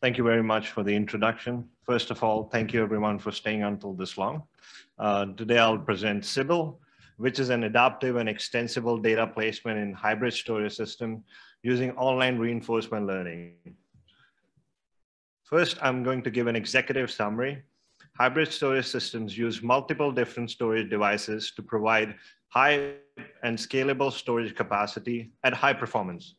Thank you very much for the introduction. First of all, thank you everyone for staying until this long. Uh, today I'll present Sibyl, which is an adaptive and extensible data placement in hybrid storage system using online reinforcement learning. First, I'm going to give an executive summary. Hybrid storage systems use multiple different storage devices to provide high and scalable storage capacity at high performance.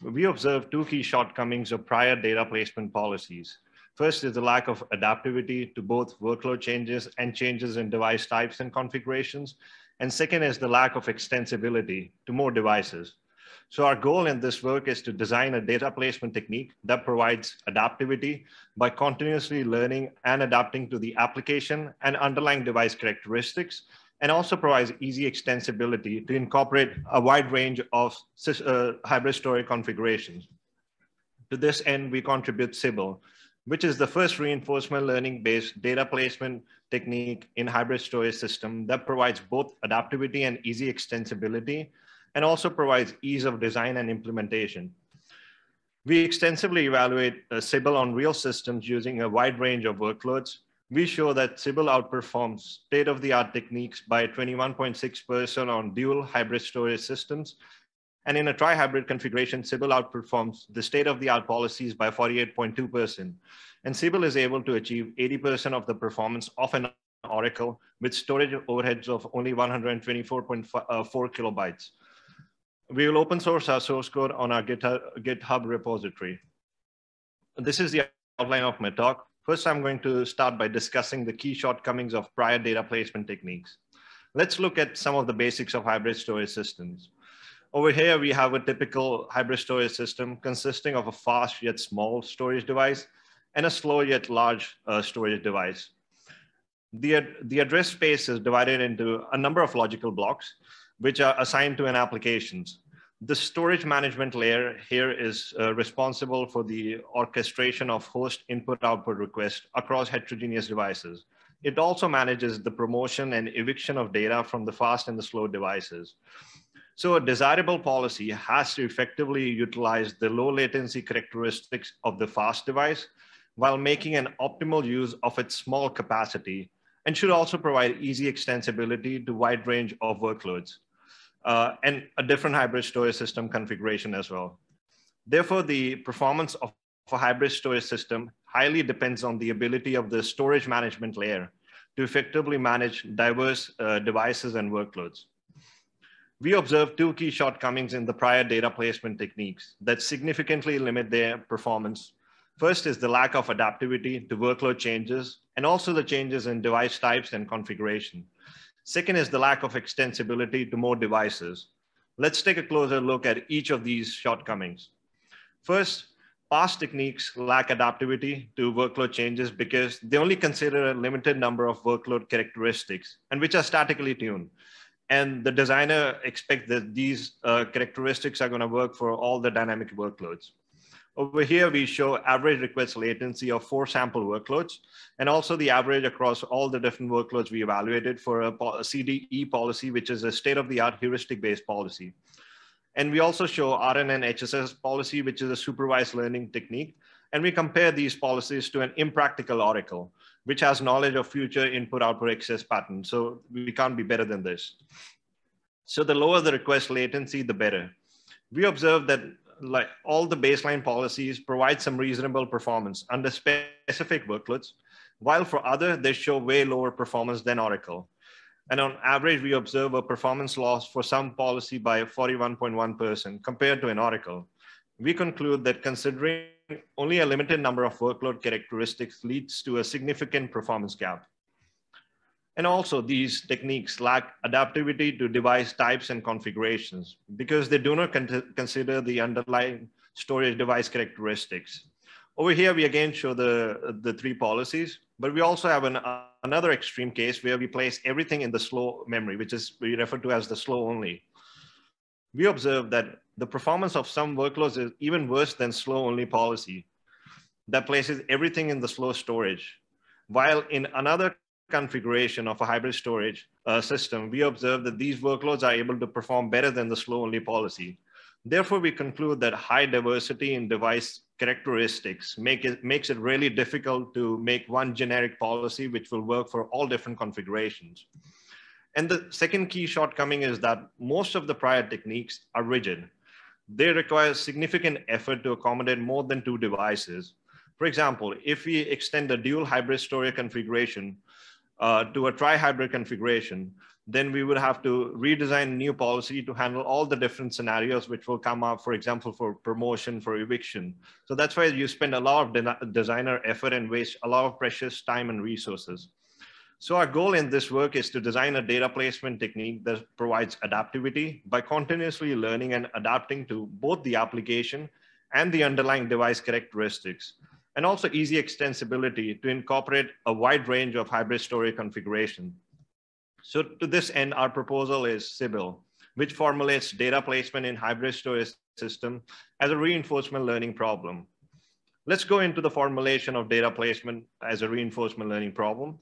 We observe two key shortcomings of prior data placement policies. First is the lack of adaptivity to both workload changes and changes in device types and configurations. And second is the lack of extensibility to more devices. So our goal in this work is to design a data placement technique that provides adaptivity by continuously learning and adapting to the application and underlying device characteristics, and also provides easy extensibility to incorporate a wide range of uh, hybrid storage configurations. To this end, we contribute Sibyl, which is the first reinforcement learning based data placement technique in hybrid storage system that provides both adaptivity and easy extensibility, and also provides ease of design and implementation. We extensively evaluate uh, Sibyl on real systems using a wide range of workloads. We show that Sibyl outperforms state-of-the-art techniques by 21.6% on dual hybrid storage systems. And in a tri-hybrid configuration, Sibyl outperforms the state-of-the-art policies by 48.2%. And Sibyl is able to achieve 80% of the performance of an Oracle with storage overheads of only 124.4 uh, kilobytes. We will open source our source code on our GitHub, GitHub repository. This is the outline of my talk. First, I'm going to start by discussing the key shortcomings of prior data placement techniques. Let's look at some of the basics of hybrid storage systems. Over here, we have a typical hybrid storage system consisting of a fast yet small storage device and a slow yet large uh, storage device. The, the address space is divided into a number of logical blocks, which are assigned to an applications. The storage management layer here is uh, responsible for the orchestration of host input output requests across heterogeneous devices. It also manages the promotion and eviction of data from the fast and the slow devices. So a desirable policy has to effectively utilize the low latency characteristics of the fast device while making an optimal use of its small capacity and should also provide easy extensibility to wide range of workloads uh, and a different hybrid storage system configuration as well. Therefore, the performance of a hybrid storage system highly depends on the ability of the storage management layer to effectively manage diverse uh, devices and workloads. We observed two key shortcomings in the prior data placement techniques that significantly limit their performance First is the lack of adaptivity to workload changes and also the changes in device types and configuration. Second is the lack of extensibility to more devices. Let's take a closer look at each of these shortcomings. First, past techniques lack adaptivity to workload changes because they only consider a limited number of workload characteristics and which are statically tuned. And the designer expects that these uh, characteristics are gonna work for all the dynamic workloads. Over here, we show average request latency of four sample workloads, and also the average across all the different workloads we evaluated for a, CDE policy, which is a state-of-the-art heuristic-based policy. And we also show RNN HSS policy, which is a supervised learning technique. And we compare these policies to an impractical Oracle, which has knowledge of future input-output excess patterns. So we can't be better than this. So the lower the request latency, the better. We observe that like all the baseline policies provide some reasonable performance under specific workloads, while for other, they show way lower performance than Oracle. And on average, we observe a performance loss for some policy by 41.1% compared to an Oracle. We conclude that considering only a limited number of workload characteristics leads to a significant performance gap. And also these techniques lack adaptivity to device types and configurations because they do not con consider the underlying storage device characteristics. Over here, we again show the, the three policies, but we also have an, uh, another extreme case where we place everything in the slow memory, which is we refer to as the slow only. We observe that the performance of some workloads is even worse than slow only policy that places everything in the slow storage. While in another configuration of a hybrid storage uh, system, we observe that these workloads are able to perform better than the slow only policy. Therefore, we conclude that high diversity in device characteristics make it, makes it really difficult to make one generic policy which will work for all different configurations. And the second key shortcoming is that most of the prior techniques are rigid. They require significant effort to accommodate more than two devices. For example, if we extend the dual hybrid storage configuration uh, to a tri-hybrid configuration, then we would have to redesign new policy to handle all the different scenarios which will come up, for example, for promotion, for eviction. So that's why you spend a lot of de designer effort and waste a lot of precious time and resources. So our goal in this work is to design a data placement technique that provides adaptivity by continuously learning and adapting to both the application and the underlying device characteristics, and also easy extensibility to incorporate a wide range of hybrid storage configuration. So to this end, our proposal is Sibyl, which formulates data placement in hybrid storage system as a reinforcement learning problem. Let's go into the formulation of data placement as a reinforcement learning problem.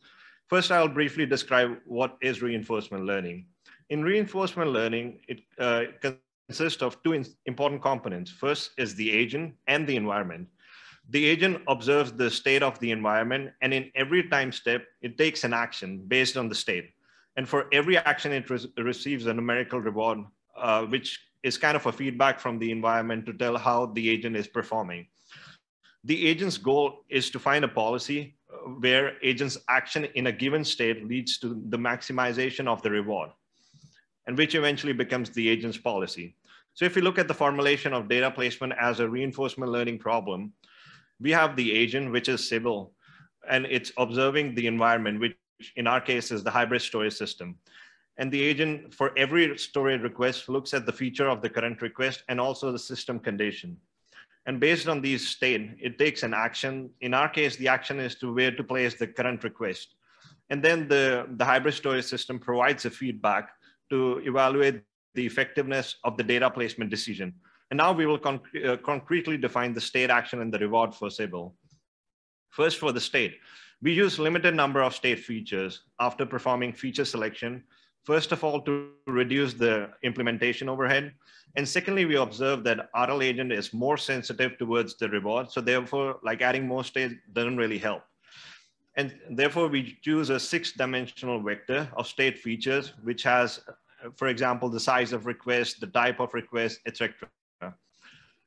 First, I'll briefly describe what is reinforcement learning. In reinforcement learning, it uh, consists of two important components. First is the agent and the environment. The agent observes the state of the environment, and in every time step, it takes an action based on the state. And for every action, it re receives a numerical reward, uh, which is kind of a feedback from the environment to tell how the agent is performing. The agent's goal is to find a policy uh, where agent's action in a given state leads to the maximization of the reward, and which eventually becomes the agent's policy. So if you look at the formulation of data placement as a reinforcement learning problem, we have the agent, which is Sibyl, and it's observing the environment, which in our case is the hybrid storage system. And the agent for every storage request looks at the feature of the current request and also the system condition. And based on these state, it takes an action. In our case, the action is to where to place the current request. And then the, the hybrid storage system provides a feedback to evaluate the effectiveness of the data placement decision. And now we will con uh, concretely define the state action and the reward for Sibyl. First for the state. We use limited number of state features after performing feature selection. First of all, to reduce the implementation overhead. And secondly, we observe that RL agent is more sensitive towards the reward. So therefore, like adding more states doesn't really help. And therefore, we choose a six dimensional vector of state features, which has, for example, the size of request, the type of request, etc.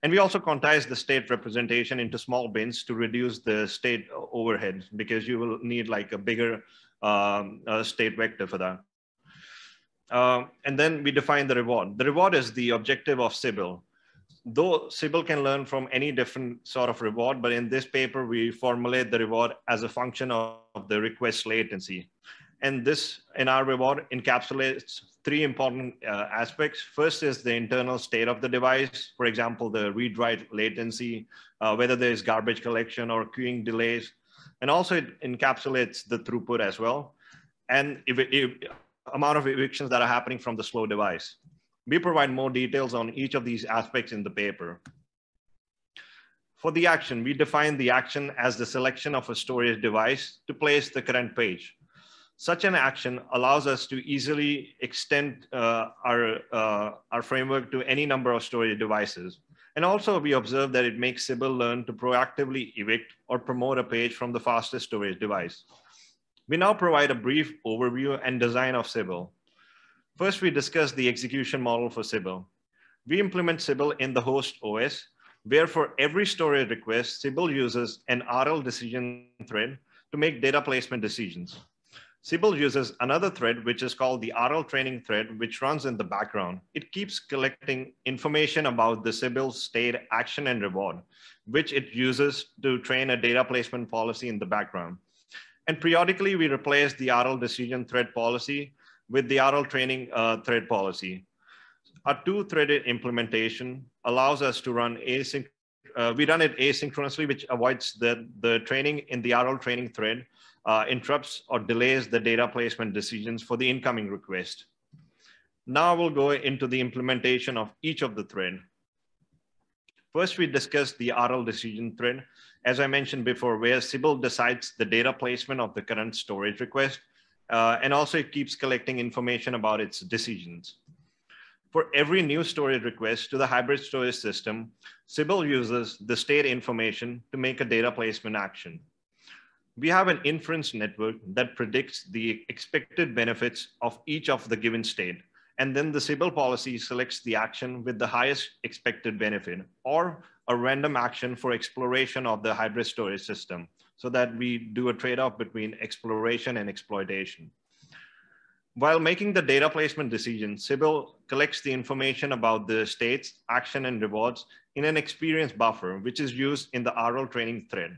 And we also quantize the state representation into small bins to reduce the state overhead because you will need like a bigger um, uh, state vector for that. Uh, and then we define the reward. The reward is the objective of Sibyl. Though Sibyl can learn from any different sort of reward, but in this paper, we formulate the reward as a function of the request latency. And this in our reward encapsulates three important uh, aspects. First is the internal state of the device. For example, the read-write latency, uh, whether there's garbage collection or queuing delays. And also it encapsulates the throughput as well. And if, if, amount of evictions that are happening from the slow device. We provide more details on each of these aspects in the paper. For the action, we define the action as the selection of a storage device to place the current page. Such an action allows us to easily extend uh, our, uh, our framework to any number of storage devices. And also we observe that it makes Sibyl learn to proactively evict or promote a page from the fastest storage device. We now provide a brief overview and design of Sibyl. First, we discuss the execution model for Sibyl. We implement Sibyl in the host OS, where for every storage request, Sibyl uses an RL decision thread to make data placement decisions. Sibyl uses another thread, which is called the RL training thread, which runs in the background. It keeps collecting information about the Sibyl state action and reward, which it uses to train a data placement policy in the background. And periodically, we replace the RL decision thread policy with the RL training uh, thread policy. Our two-threaded implementation allows us to run async. Uh, we run it asynchronously, which avoids the, the training in the RL training thread uh, interrupts or delays the data placement decisions for the incoming request. Now we'll go into the implementation of each of the thread. First, we discuss the RL decision thread. As I mentioned before, where Sibyl decides the data placement of the current storage request, uh, and also it keeps collecting information about its decisions. For every new storage request to the hybrid storage system, Sibyl uses the state information to make a data placement action. We have an inference network that predicts the expected benefits of each of the given state. And then the Sibyl policy selects the action with the highest expected benefit or a random action for exploration of the hybrid storage system so that we do a trade-off between exploration and exploitation. While making the data placement decision, Sibyl collects the information about the states, action, and rewards in an experience buffer, which is used in the RL training thread.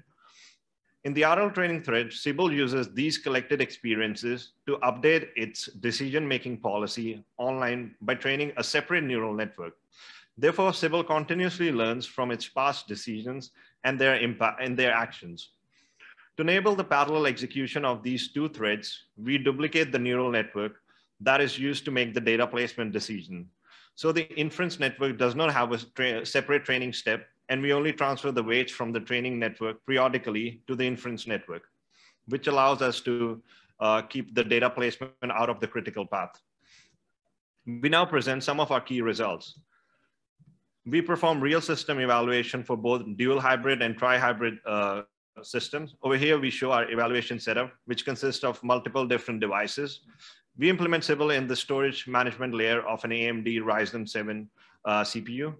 In the RL training thread, Sibyl uses these collected experiences to update its decision-making policy online by training a separate neural network. Therefore, Sibyl continuously learns from its past decisions and their impact and their actions. To enable the parallel execution of these two threads, we duplicate the neural network that is used to make the data placement decision. So the inference network does not have a tra separate training step, and we only transfer the weights from the training network periodically to the inference network, which allows us to uh, keep the data placement out of the critical path. We now present some of our key results. We perform real system evaluation for both dual hybrid and tri-hybrid uh, systems. Over here, we show our evaluation setup, which consists of multiple different devices. We implement Sibyl in the storage management layer of an AMD Ryzen 7 uh, CPU.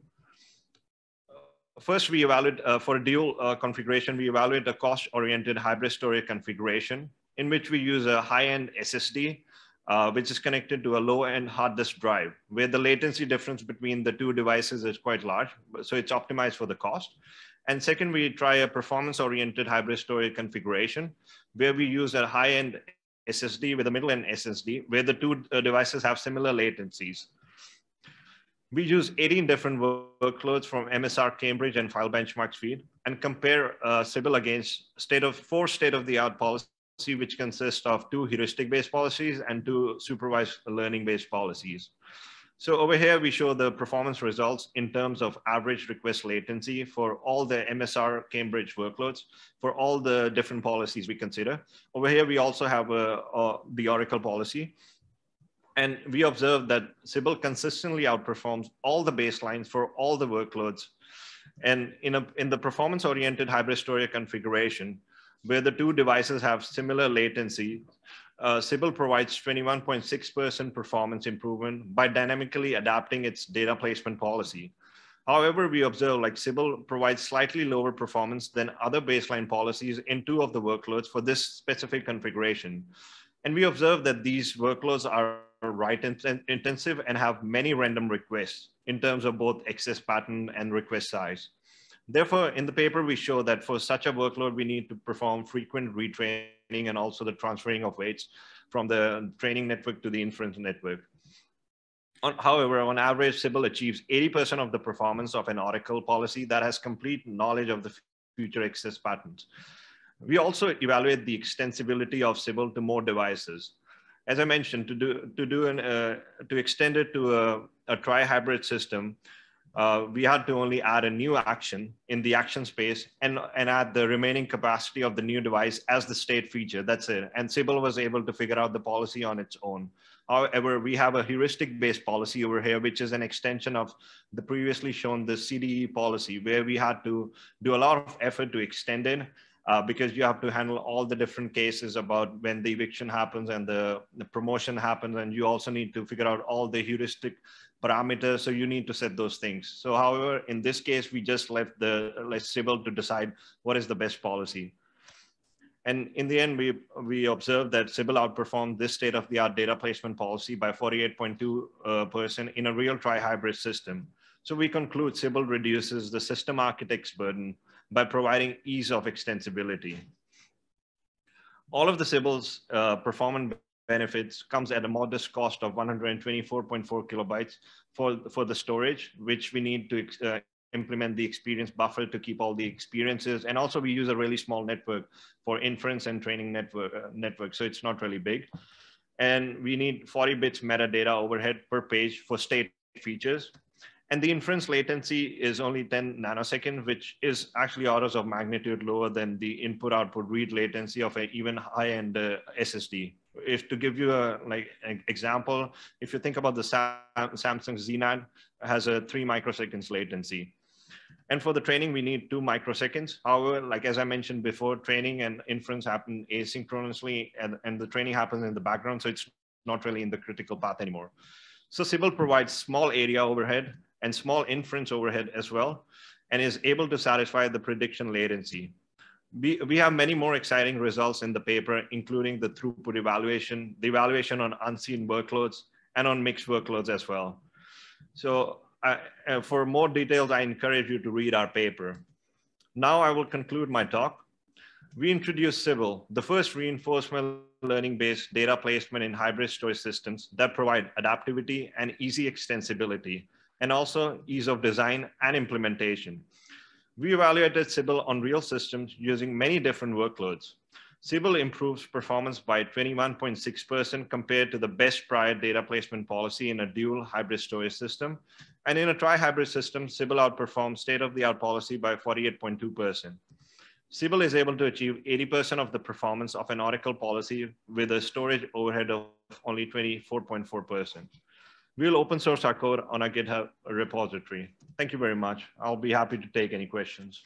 First, we evaluate uh, for a dual uh, configuration, we evaluate a cost-oriented hybrid storage configuration in which we use a high-end SSD, uh, which is connected to a low-end hard disk drive, where the latency difference between the two devices is quite large. So it's optimized for the cost. And second, we try a performance-oriented hybrid storage configuration where we use a high-end SSD with a middle-end SSD where the two uh, devices have similar latencies. We use 18 different workloads from MSR Cambridge and File Benchmark feed and compare uh, Sibyl against state of four state-of-the-art policy, which consist of two heuristic-based policies and two supervised learning-based policies. So over here, we show the performance results in terms of average request latency for all the MSR Cambridge workloads for all the different policies we consider. Over here, we also have a, a, the Oracle policy. And we observe that Sibyl consistently outperforms all the baselines for all the workloads. And in, a, in the performance-oriented hybrid storage configuration, where the two devices have similar latency, uh, Sibyl provides 21.6% performance improvement by dynamically adapting its data placement policy. However, we observe like Sibyl provides slightly lower performance than other baseline policies in two of the workloads for this specific configuration. And we observe that these workloads are write intensive and have many random requests in terms of both excess pattern and request size. Therefore, in the paper, we show that for such a workload, we need to perform frequent retraining and also the transferring of weights from the training network to the inference network. On, however, on average, Sibyl achieves 80% of the performance of an Oracle policy that has complete knowledge of the future excess patterns. We also evaluate the extensibility of Sibyl to more devices. As I mentioned, to do to do an uh, to extend it to a, a tri-hybrid system, uh, we had to only add a new action in the action space and, and add the remaining capacity of the new device as the state feature. That's it. And Sibyl was able to figure out the policy on its own. However, we have a heuristic based policy over here, which is an extension of the previously shown the CDE policy, where we had to do a lot of effort to extend it uh, because you have to handle all the different cases about when the eviction happens and the, the promotion happens. And you also need to figure out all the heuristic parameters. So you need to set those things. So however, in this case, we just left the less Sibyl to decide what is the best policy. And in the end, we, we observed that Sibyl outperformed this state-of-the-art data placement policy by 48.2% uh, in a real tri-hybrid system. So we conclude Sibyl reduces the system architect's burden by providing ease of extensibility. All of the Sibyl's uh, performance benefits comes at a modest cost of 124.4 kilobytes for, for the storage, which we need to uh, implement the experience buffer to keep all the experiences. And also we use a really small network for inference and training network, uh, network. So it's not really big. And we need 40 bits metadata overhead per page for state features. And the inference latency is only 10 nanoseconds, which is actually orders of magnitude lower than the input output read latency of an even high end uh, SSD. if to give you a like an example, if you think about the Samsung Z-NAND has a three microseconds latency. And for the training, we need two microseconds. However, like as I mentioned before, training and inference happen asynchronously and, and the training happens in the background. So it's not really in the critical path anymore. So Sibyl provides small area overhead and small inference overhead as well, and is able to satisfy the prediction latency. We, we have many more exciting results in the paper, including the throughput evaluation, the evaluation on unseen workloads, and on mixed workloads as well. So uh, for more details, I encourage you to read our paper. Now I will conclude my talk. We introduced Sibyl, the first reinforcement learning-based data placement in hybrid storage systems that provide adaptivity and easy extensibility, and also ease of design and implementation. We evaluated Sibyl on real systems using many different workloads. Sibyl improves performance by 21.6% compared to the best prior data placement policy in a dual hybrid storage system. And in a tri-hybrid system, Sibyl outperforms state-of-the-art policy by 48.2%. Sibyl is able to achieve 80% of the performance of an Oracle policy with a storage overhead of only 24.4%. We'll open source our code on our GitHub repository. Thank you very much. I'll be happy to take any questions.